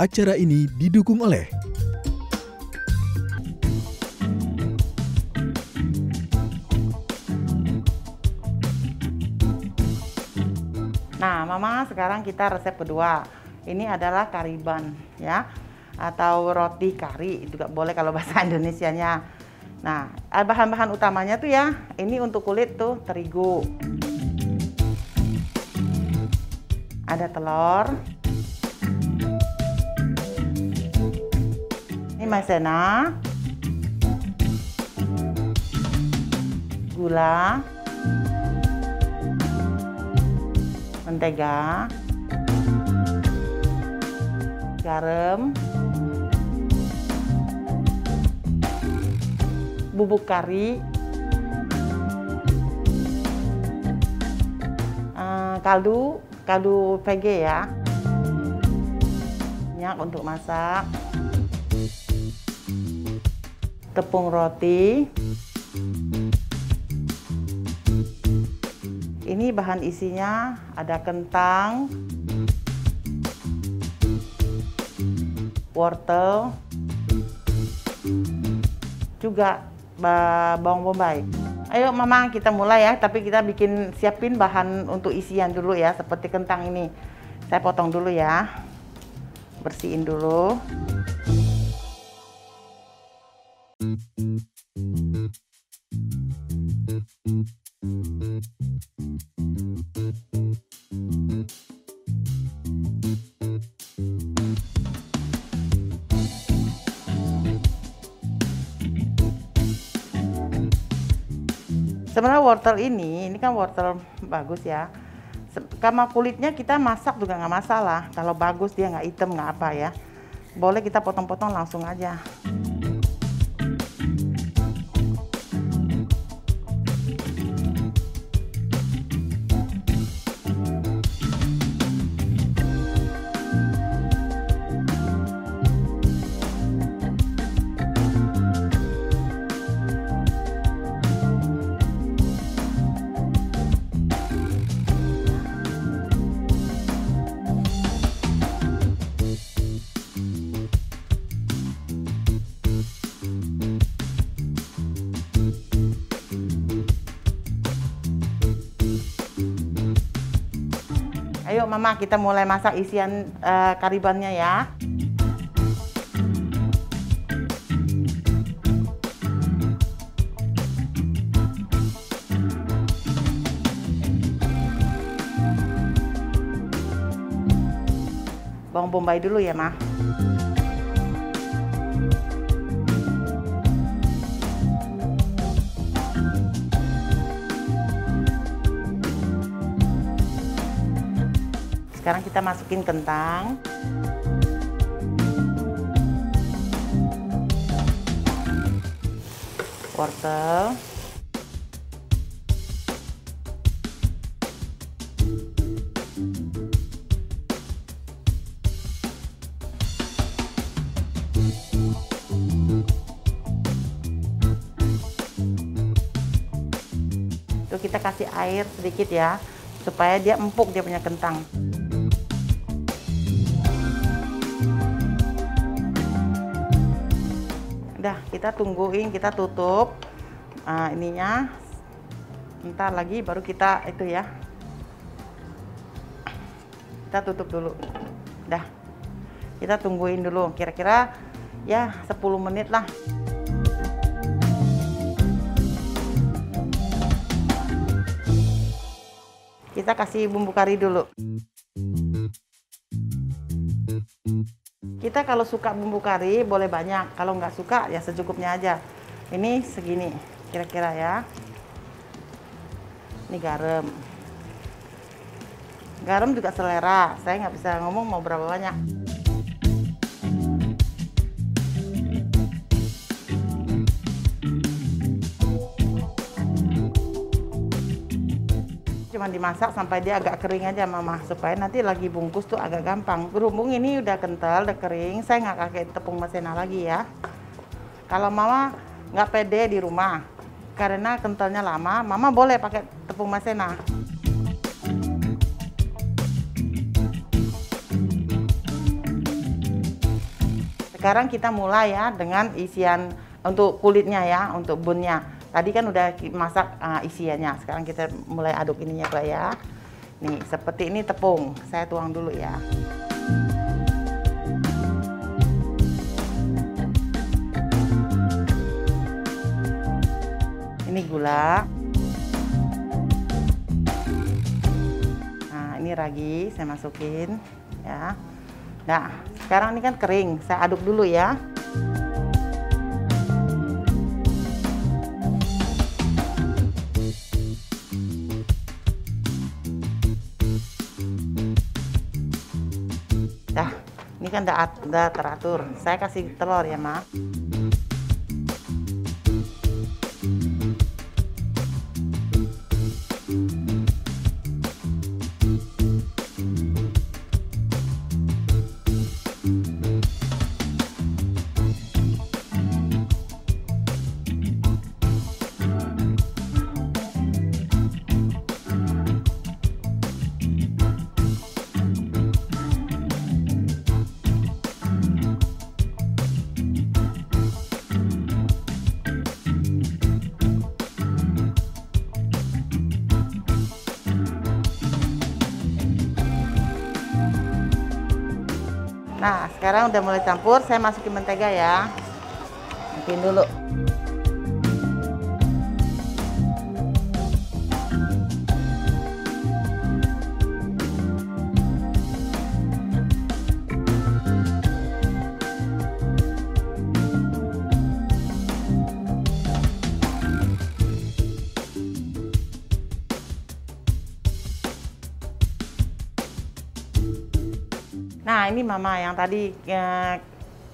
Acara ini didukung oleh Nah, Mama sekarang kita resep kedua. Ini adalah kariban ya atau roti kari juga boleh kalau bahasa Indonesianya. Nah, bahan-bahan utamanya tuh ya, ini untuk kulit tuh terigu. Ada telur. Maizena. Gula. mentega, garam, bubuk kari, uh, kaldu, kaldu VG ya, minyak untuk masak, tepung roti, ini bahan isinya ada kentang, wortel, juga bawang bombay. Ayo mama kita mulai ya, tapi kita bikin siapin bahan untuk isian dulu ya, seperti kentang ini. Saya potong dulu ya, bersihin dulu. Sebenarnya wortel ini, ini kan wortel bagus ya. Karena kulitnya kita masak juga nggak masalah. Kalau bagus dia nggak hitam nggak apa ya. Boleh kita potong-potong langsung aja. Ayo Mama kita mulai masak isian uh, karibannya ya. Bawang bombay dulu ya, Ma. Sekarang kita masukin kentang. Wortel. Itu kita kasih air sedikit ya, supaya dia empuk dia punya kentang. Udah, kita tungguin, kita tutup. Nah, ininya ntar lagi baru kita itu ya. Kita tutup dulu. Udah. Kita tungguin dulu kira-kira ya 10 menit lah. Kita kasih bumbu kari dulu. Kita kalau suka bumbu kari boleh banyak, kalau nggak suka ya secukupnya aja. Ini segini kira-kira ya. Ini garam. Garam juga selera, saya nggak bisa ngomong mau berapa banyak. Dimasak sampai dia agak kering aja mama. Supaya nanti lagi bungkus tuh agak gampang. Berhubung ini udah kental udah kering saya nggak pakai tepung masena lagi ya. Kalau mama nggak pede di rumah karena kentalnya lama mama boleh pakai tepung masena sekarang kita mulai ya dengan isian untuk kulitnya ya, untuk bunnya. Tadi kan udah masak uh, isiannya. Sekarang kita mulai aduk ininya Pak ya. Nih, seperti ini tepung. Saya tuang dulu ya. Ini gula. Nah, ini ragi saya masukin ya. Nah, sekarang ini kan kering. Saya aduk dulu ya. Ini kan udah, teratur. Saya kasih telur ya, Mak. Nah, sekarang udah mulai campur, saya masukin mentega ya. Mungkin dulu. Ini mama yang tadi ya,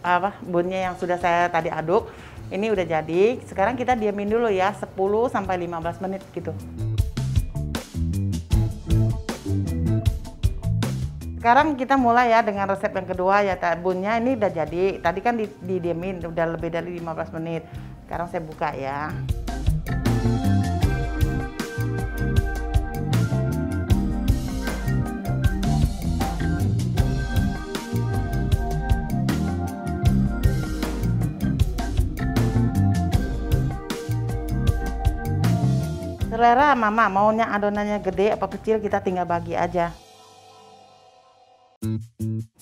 apa bunnya yang sudah saya tadi aduk. Ini udah jadi. Sekarang kita diamin dulu ya 10 sampai 15 menit gitu. Sekarang kita mulai ya dengan resep yang kedua ya bunnya ini udah jadi. Tadi kan didiamin udah lebih dari 15 menit. Sekarang saya buka ya. Selera mama maunya adonannya gede apa kecil kita tinggal bagi aja.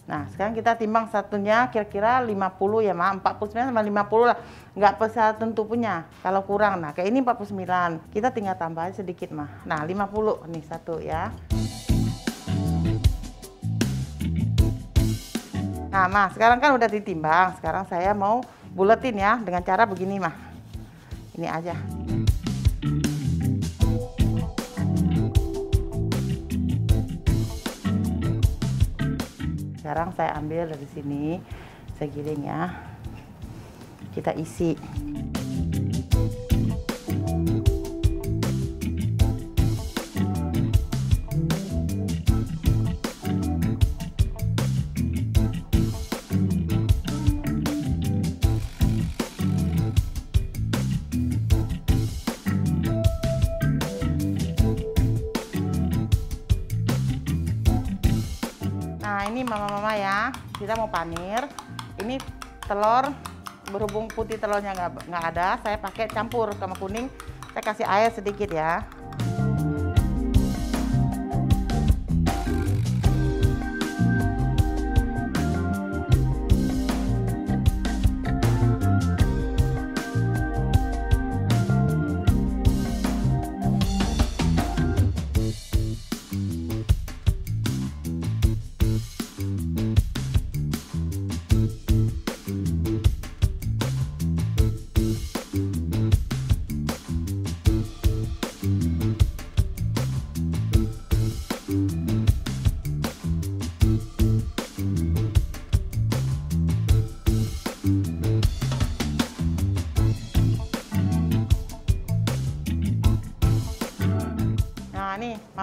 Nah, sekarang kita timbang satunya kira-kira 50 ya, Ma. 49 sama 50 lah. Nggak bisa tentu punya. Kalau kurang, nah kayak ini 49. Kita tinggal tambahin sedikit, mah. Nah, 50 nih satu ya. Nah, Ma, sekarang kan udah ditimbang. Sekarang saya mau buletin ya dengan cara begini, mah. Ini aja. Sekarang saya ambil dari sini saya giling ya kita isi mama-mama ya, kita mau panir. Ini telur, berhubung putih telurnya nggak ada, saya pakai campur sama kuning. Saya kasih air sedikit ya.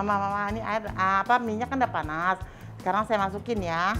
Mama mama ini air apa minyak kan udah panas. Sekarang saya masukin ya.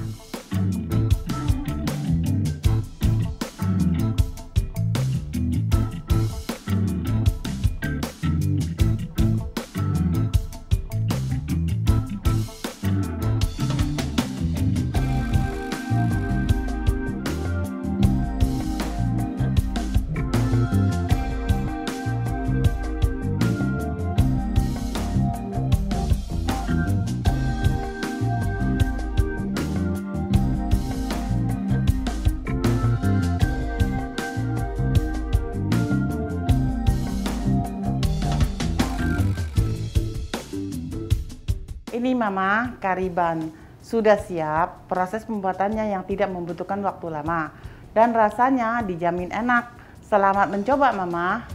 Mama, kariban. Sudah siap proses pembuatannya yang tidak membutuhkan waktu lama. Dan rasanya dijamin enak. Selamat mencoba Mama.